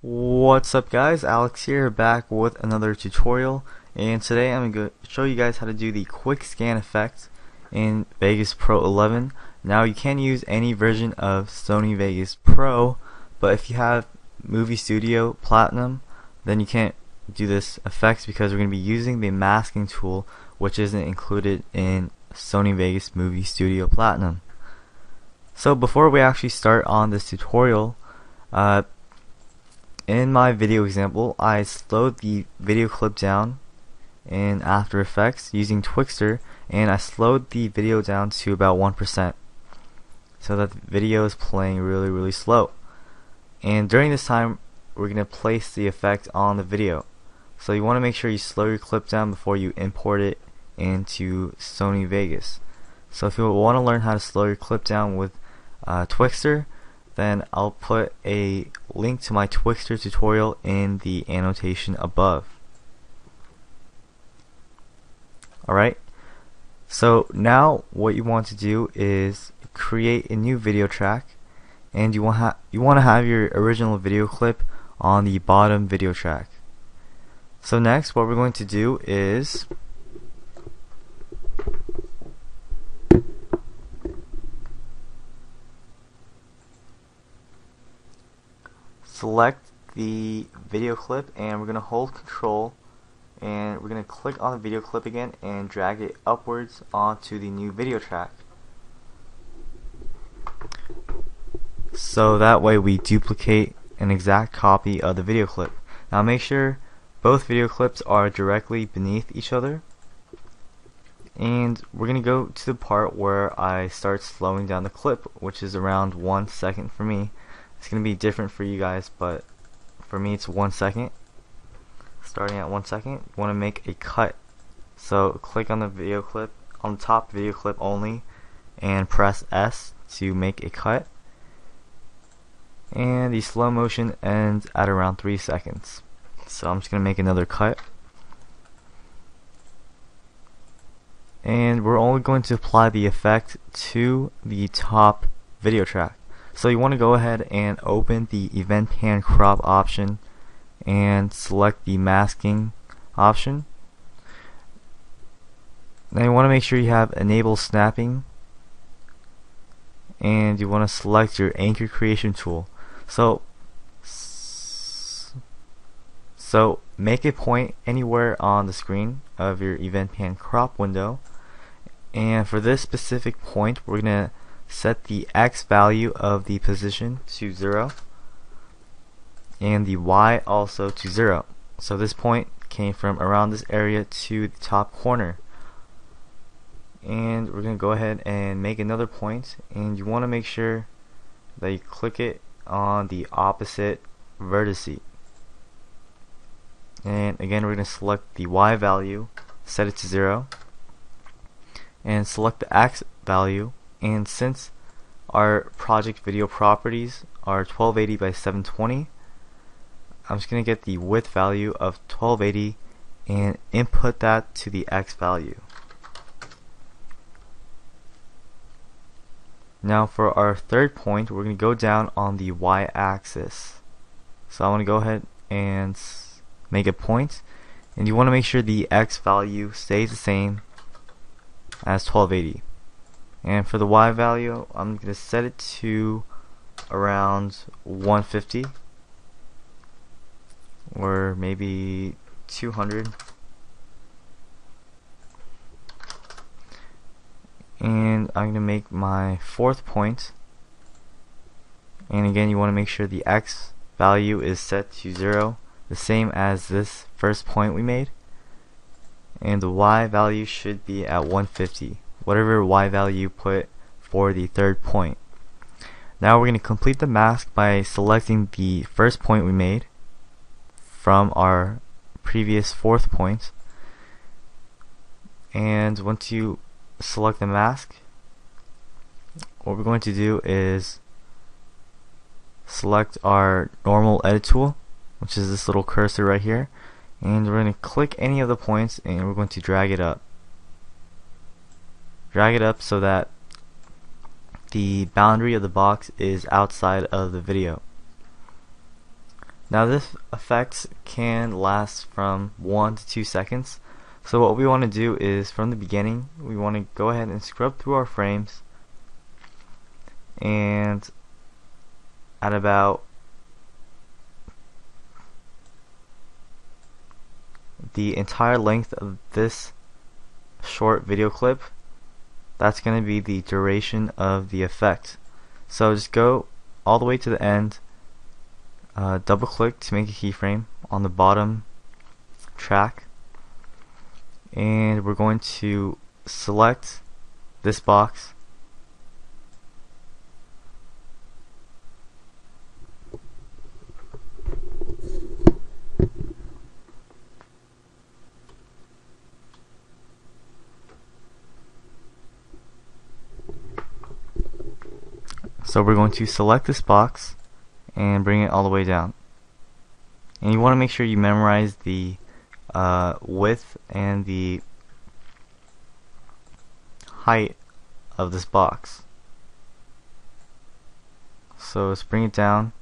What's up guys, Alex here back with another tutorial and today I'm going to show you guys how to do the quick scan effect in Vegas Pro 11. Now you can use any version of Sony Vegas Pro but if you have Movie Studio Platinum then you can't do this effect because we're going to be using the masking tool which isn't included in Sony Vegas Movie Studio Platinum. So before we actually start on this tutorial uh, in my video example, I slowed the video clip down in After Effects using Twixtor and I slowed the video down to about 1% so that the video is playing really really slow and during this time we're going to place the effect on the video so you want to make sure you slow your clip down before you import it into Sony Vegas so if you want to learn how to slow your clip down with uh, Twixtor then I'll put a link to my Twixtor tutorial in the annotation above. Alright, so now what you want to do is create a new video track and you want you want to have your original video clip on the bottom video track. So next what we're going to do is select the video clip and we're going to hold control and we're going to click on the video clip again and drag it upwards onto the new video track. So that way we duplicate an exact copy of the video clip. Now make sure both video clips are directly beneath each other and we're going to go to the part where I start slowing down the clip which is around one second for me it's going to be different for you guys, but for me it's one second. Starting at one second, you want to make a cut. So click on the video clip, on the top video clip only, and press S to make a cut. And the slow motion ends at around 3 seconds. So I'm just going to make another cut. And we're only going to apply the effect to the top video track. So you want to go ahead and open the event pan crop option and select the masking option. Now you want to make sure you have enable snapping and you want to select your anchor creation tool. So so make a point anywhere on the screen of your event pan crop window. And for this specific point we're going to set the x value of the position to 0 and the y also to 0 so this point came from around this area to the top corner. And we're going to go ahead and make another point. And you want to make sure that you click it on the opposite vertice and again we're going to select the y value set it to 0 and select the x value. And since our project video properties are 1280 by 720 I'm just going to get the width value of 1280 and input that to the X value. Now for our third point we're going to go down on the Y axis. So I'm going to go ahead and make a point and you want to make sure the X value stays the same as 1280 and for the y value I'm going to set it to around 150 or maybe 200 and I'm going to make my fourth point. And again you want to make sure the x value is set to 0 the same as this first point we made. And the y value should be at 150 whatever y value you put for the third point. Now we're going to complete the mask by selecting the first point we made from our previous fourth point. And once you select the mask what we're going to do is select our normal edit tool which is this little cursor right here. And we're going to click any of the points and we're going to drag it up. Drag it up so that the boundary of the box is outside of the video. Now this effect can last from 1 to 2 seconds. So what we want to do is from the beginning we want to go ahead and scrub through our frames. And at about the entire length of this short video clip that's going to be the duration of the effect. So just go all the way to the end uh, double click to make a keyframe on the bottom track. And we're going to select this box So we're going to select this box and bring it all the way down. And you want to make sure you memorize the uh, width and the height of this box. So let's bring it down.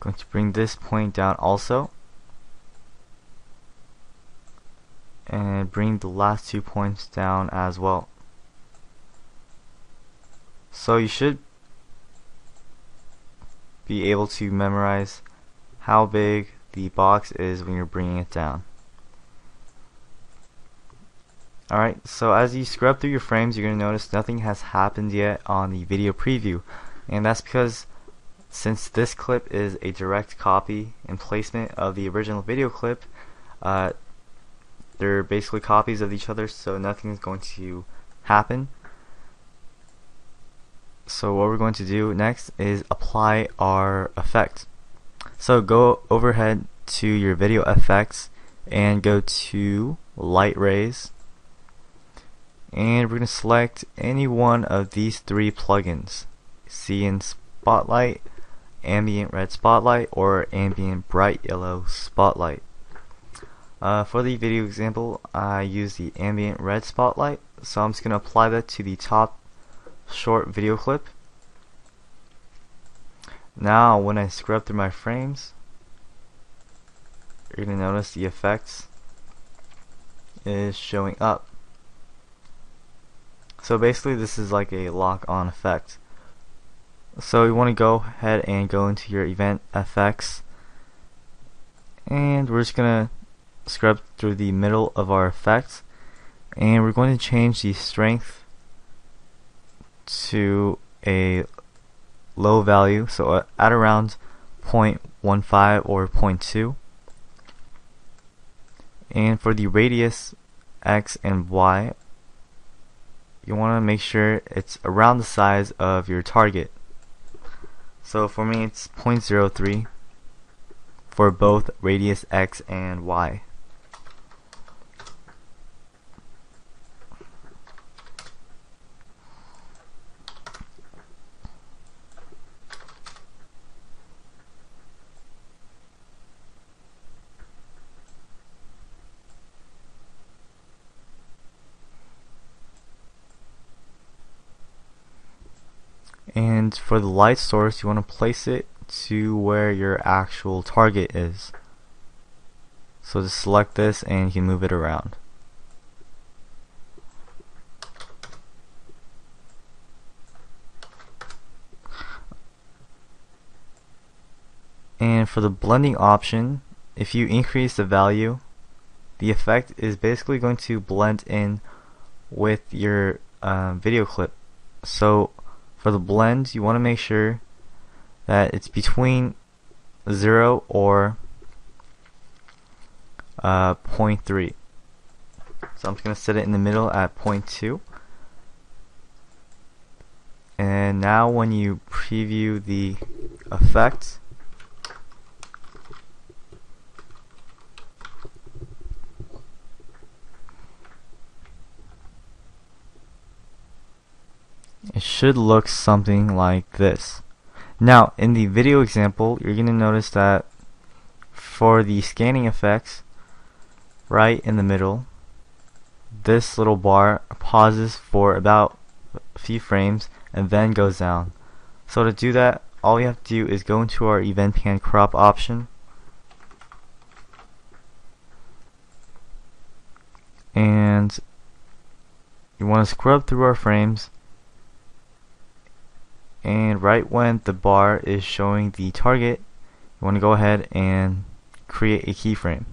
Going to bring this point down also. And bring the last two points down as well. So you should be able to memorize how big the box is when you're bringing it down. Alright, so as you scrub through your frames, you're going to notice nothing has happened yet on the video preview. And that's because since this clip is a direct copy and placement of the original video clip, uh, they're basically copies of each other, so nothing is going to happen so what we're going to do next is apply our effect so go overhead to your video effects and go to light rays. And we're going to select any one of these three plugins. CN Spotlight, Ambient Red Spotlight, or Ambient Bright Yellow Spotlight. Uh, for the video example, I use the Ambient Red Spotlight, so I'm just going to apply that to the top short video clip. Now when I scrub through my frames, you're going to notice the effects is showing up. So basically this is like a lock on effect. So you want to go ahead and go into your event effects and we're just going to scrub through the middle of our effects and we're going to change the strength to a low value, so at around 0.15 or 0.2. And for the radius x and y, you want to make sure it's around the size of your target. So for me it's 0.03 for both radius x and y. and for the light source you want to place it to where your actual target is. So just select this and you can move it around. And for the blending option if you increase the value the effect is basically going to blend in with your uh, video clip. So for the blend you want to make sure that it's between 0 or uh, 0.3 so I'm just going to set it in the middle at 0.2 and now when you preview the effect it should look something like this. Now, in the video example, you're going to notice that for the scanning effects, right in the middle, this little bar pauses for about a few frames and then goes down. So to do that, all we have to do is go into our event pan crop option and you want to scrub through our frames and right when the bar is showing the target you want to go ahead and create a keyframe.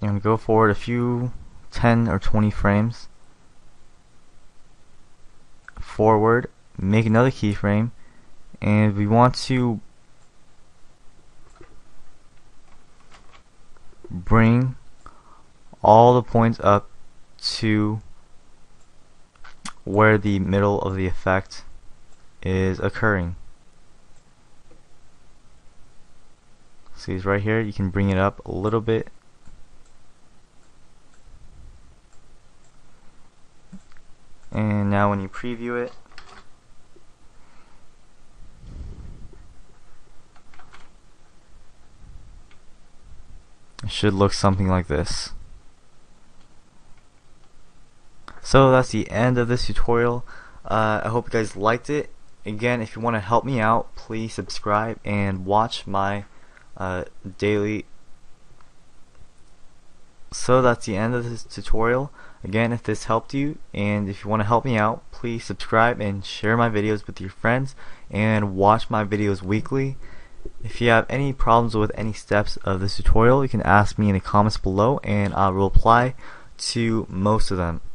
To go forward a few 10 or 20 frames. Forward make another keyframe. And we want to bring all the points up to where the middle of the effect is occurring. See, it's right here. You can bring it up a little bit. And now when you preview it, it should look something like this. So that's the end of this tutorial. Uh, I hope you guys liked it. Again, if you want to help me out, please subscribe and watch my uh, daily. So that's the end of this tutorial. Again, if this helped you and if you want to help me out, please subscribe and share my videos with your friends and watch my videos weekly. If you have any problems with any steps of this tutorial, you can ask me in the comments below and I will reply to most of them.